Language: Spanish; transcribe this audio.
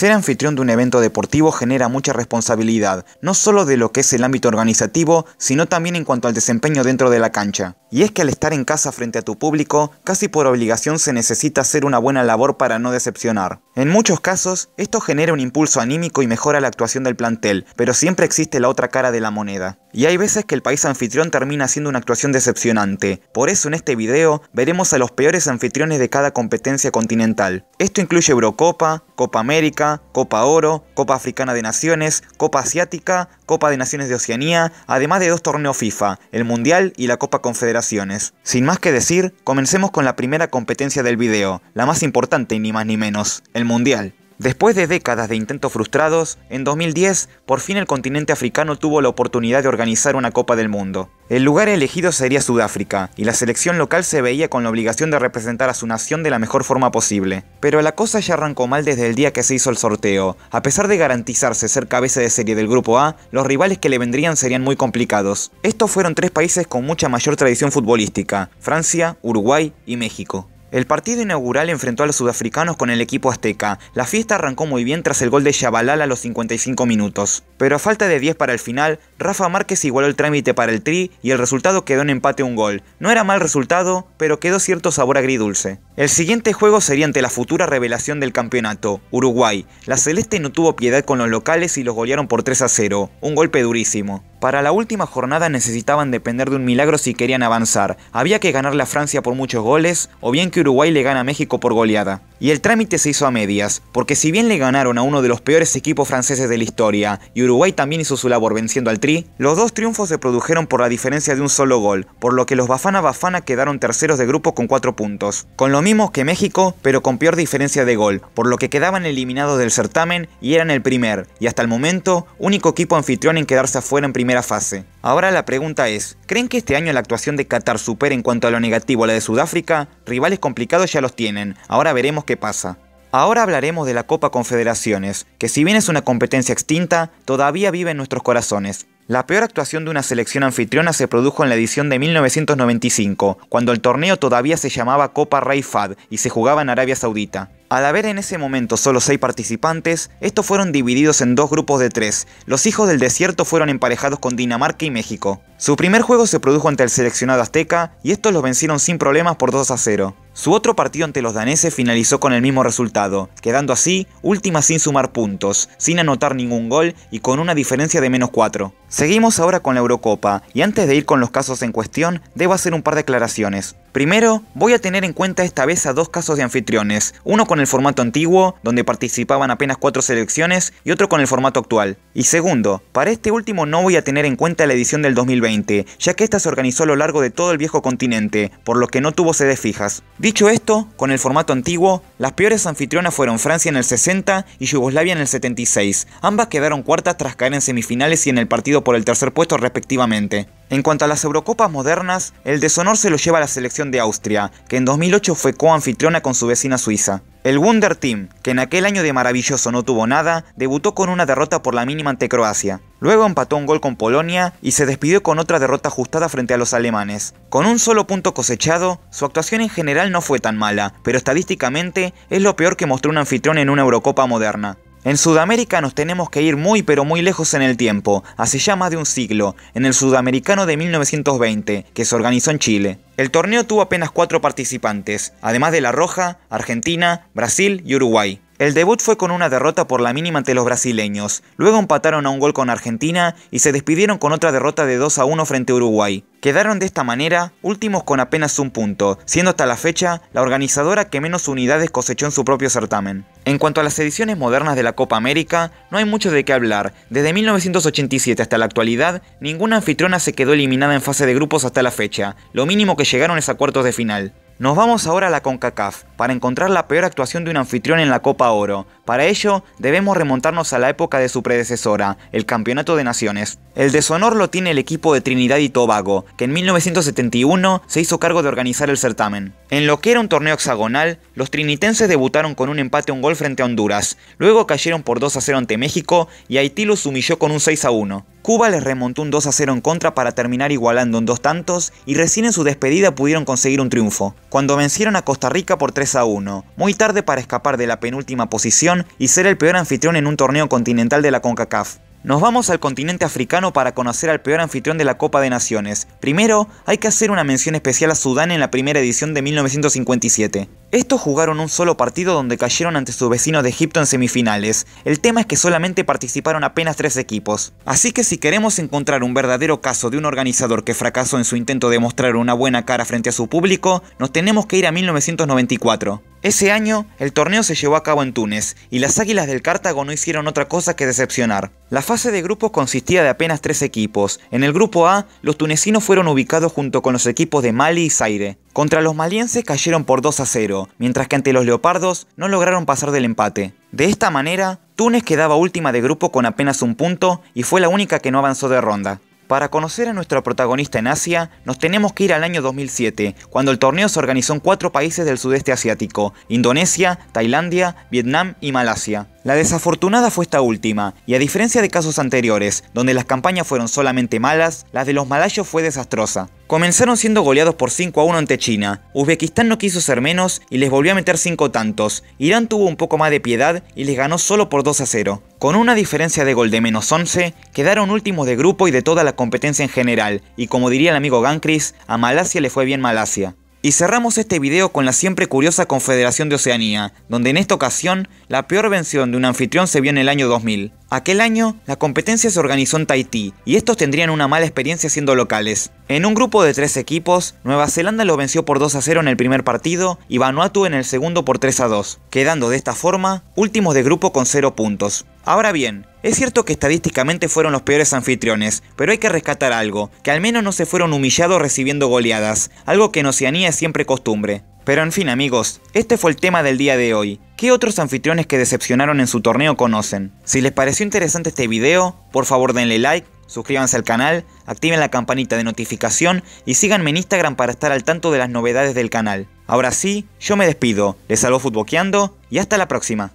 Ser anfitrión de un evento deportivo genera mucha responsabilidad, no solo de lo que es el ámbito organizativo, sino también en cuanto al desempeño dentro de la cancha. Y es que al estar en casa frente a tu público, casi por obligación se necesita hacer una buena labor para no decepcionar. En muchos casos, esto genera un impulso anímico y mejora la actuación del plantel, pero siempre existe la otra cara de la moneda. Y hay veces que el país anfitrión termina haciendo una actuación decepcionante. Por eso en este video veremos a los peores anfitriones de cada competencia continental. Esto incluye Eurocopa, Copa América, Copa Oro, Copa Africana de Naciones, Copa Asiática, Copa de Naciones de Oceanía, además de dos torneos FIFA, el Mundial y la Copa Confederaciones. Sin más que decir, comencemos con la primera competencia del video, la más importante ni más ni menos, el Mundial. Después de décadas de intentos frustrados, en 2010 por fin el continente africano tuvo la oportunidad de organizar una Copa del Mundo. El lugar elegido sería Sudáfrica, y la selección local se veía con la obligación de representar a su nación de la mejor forma posible. Pero la cosa ya arrancó mal desde el día que se hizo el sorteo. A pesar de garantizarse ser cabeza de serie del grupo A, los rivales que le vendrían serían muy complicados. Estos fueron tres países con mucha mayor tradición futbolística, Francia, Uruguay y México. El partido inaugural enfrentó a los sudafricanos con el equipo azteca. La fiesta arrancó muy bien tras el gol de Chabalal a los 55 minutos. Pero a falta de 10 para el final, Rafa Márquez igualó el trámite para el tri y el resultado quedó en empate un gol. No era mal resultado, pero quedó cierto sabor agridulce. El siguiente juego sería ante la futura revelación del campeonato, Uruguay. La Celeste no tuvo piedad con los locales y los golearon por 3 a 0, un golpe durísimo. Para la última jornada necesitaban depender de un milagro si querían avanzar. Había que ganarle a Francia por muchos goles, o bien que Uruguay le gana a México por goleada. Y el trámite se hizo a medias, porque si bien le ganaron a uno de los peores equipos franceses de la historia, y Uruguay también hizo su labor venciendo al Tri, los dos triunfos se produjeron por la diferencia de un solo gol, por lo que los Bafana Bafana quedaron terceros de grupo con 4 puntos. Con lo mismo que México, pero con peor diferencia de gol, por lo que quedaban eliminados del certamen y eran el primer, y hasta el momento, único equipo anfitrión en quedarse afuera en primera fase. Ahora la pregunta es, ¿creen que este año la actuación de Qatar supere en cuanto a lo negativo a la de Sudáfrica? Rivales complicados ya los tienen, ahora veremos qué pasa. Ahora hablaremos de la Copa Confederaciones, que si bien es una competencia extinta, todavía vive en nuestros corazones. La peor actuación de una selección anfitriona se produjo en la edición de 1995, cuando el torneo todavía se llamaba Copa Rey Fad y se jugaba en Arabia Saudita. Al haber en ese momento solo 6 participantes, estos fueron divididos en dos grupos de 3. Los hijos del desierto fueron emparejados con Dinamarca y México. Su primer juego se produjo ante el seleccionado azteca y estos los vencieron sin problemas por 2 a 0. Su otro partido ante los daneses finalizó con el mismo resultado, quedando así última sin sumar puntos, sin anotar ningún gol y con una diferencia de menos 4. Seguimos ahora con la Eurocopa, y antes de ir con los casos en cuestión, debo hacer un par de aclaraciones. Primero, voy a tener en cuenta esta vez a dos casos de anfitriones, uno con el formato antiguo, donde participaban apenas cuatro selecciones, y otro con el formato actual. Y segundo, para este último no voy a tener en cuenta la edición del 2020, ya que esta se organizó a lo largo de todo el viejo continente, por lo que no tuvo sedes fijas. Dicho esto, con el formato antiguo, las peores anfitrionas fueron Francia en el 60 y Yugoslavia en el 76. Ambas quedaron cuartas tras caer en semifinales y en el partido por el tercer puesto respectivamente. En cuanto a las Eurocopas modernas, el deshonor se lo lleva la selección de Austria, que en 2008 fue coanfitriona con su vecina Suiza. El Wunder Team, que en aquel año de maravilloso no tuvo nada, debutó con una derrota por la mínima ante Croacia. Luego empató un gol con Polonia y se despidió con otra derrota ajustada frente a los alemanes. Con un solo punto cosechado, su actuación en general no fue tan mala, pero estadísticamente es lo peor que mostró un anfitrión en una Eurocopa moderna. En Sudamérica nos tenemos que ir muy pero muy lejos en el tiempo, hace ya más de un siglo, en el Sudamericano de 1920, que se organizó en Chile. El torneo tuvo apenas cuatro participantes, además de La Roja, Argentina, Brasil y Uruguay. El debut fue con una derrota por la mínima ante los brasileños, luego empataron a un gol con Argentina y se despidieron con otra derrota de 2 a 1 frente a Uruguay. Quedaron de esta manera últimos con apenas un punto, siendo hasta la fecha la organizadora que menos unidades cosechó en su propio certamen. En cuanto a las ediciones modernas de la Copa América, no hay mucho de qué hablar. Desde 1987 hasta la actualidad, ninguna anfitriona se quedó eliminada en fase de grupos hasta la fecha, lo mínimo que llegaron es a cuartos de final. Nos vamos ahora a la CONCACAF para encontrar la peor actuación de un anfitrión en la Copa Oro. Para ello, debemos remontarnos a la época de su predecesora, el Campeonato de Naciones. El deshonor lo tiene el equipo de Trinidad y Tobago, que en 1971 se hizo cargo de organizar el certamen. En lo que era un torneo hexagonal, los trinitenses debutaron con un empate a un gol frente a Honduras, luego cayeron por 2 a 0 ante México y Haití los humilló con un 6 a 1. Cuba les remontó un 2 a 0 en contra para terminar igualando en dos tantos y recién en su despedida pudieron conseguir un triunfo, cuando vencieron a Costa Rica por 3 a 1, muy tarde para escapar de la penúltima posición y ser el peor anfitrión en un torneo continental de la CONCACAF. Nos vamos al continente africano para conocer al peor anfitrión de la Copa de Naciones. Primero, hay que hacer una mención especial a Sudán en la primera edición de 1957. Estos jugaron un solo partido donde cayeron ante sus vecinos de Egipto en semifinales. El tema es que solamente participaron apenas tres equipos. Así que si queremos encontrar un verdadero caso de un organizador que fracasó en su intento de mostrar una buena cara frente a su público, nos tenemos que ir a 1994. Ese año, el torneo se llevó a cabo en Túnez, y las Águilas del Cartago no hicieron otra cosa que decepcionar. La fase de grupos consistía de apenas tres equipos. En el grupo A, los tunecinos fueron ubicados junto con los equipos de Mali y Zaire. Contra los malienses cayeron por 2 a 0, mientras que ante los leopardos no lograron pasar del empate. De esta manera, Túnez quedaba última de grupo con apenas un punto y fue la única que no avanzó de ronda. Para conocer a nuestro protagonista en Asia, nos tenemos que ir al año 2007, cuando el torneo se organizó en cuatro países del sudeste asiático, Indonesia, Tailandia, Vietnam y Malasia. La desafortunada fue esta última, y a diferencia de casos anteriores, donde las campañas fueron solamente malas, la de los malayos fue desastrosa. Comenzaron siendo goleados por 5 a 1 ante China, Uzbekistán no quiso ser menos y les volvió a meter 5 tantos, Irán tuvo un poco más de piedad y les ganó solo por 2 a 0. Con una diferencia de gol de menos 11, quedaron últimos de grupo y de toda la competencia en general, y como diría el amigo Gancris, a Malasia le fue bien Malasia. Y cerramos este video con la siempre curiosa Confederación de Oceanía, donde en esta ocasión la peor vención de un anfitrión se vio en el año 2000. Aquel año, la competencia se organizó en Tahití, y estos tendrían una mala experiencia siendo locales. En un grupo de tres equipos, Nueva Zelanda lo venció por 2 a 0 en el primer partido y Vanuatu en el segundo por 3 a 2, quedando de esta forma últimos de grupo con 0 puntos. Ahora bien, es cierto que estadísticamente fueron los peores anfitriones, pero hay que rescatar algo, que al menos no se fueron humillados recibiendo goleadas, algo que en Oceanía es siempre costumbre. Pero en fin amigos, este fue el tema del día de hoy. ¿Qué otros anfitriones que decepcionaron en su torneo conocen? Si les pareció interesante este video, por favor denle like, suscríbanse al canal, activen la campanita de notificación y síganme en Instagram para estar al tanto de las novedades del canal. Ahora sí, yo me despido, les salvo futboqueando y hasta la próxima.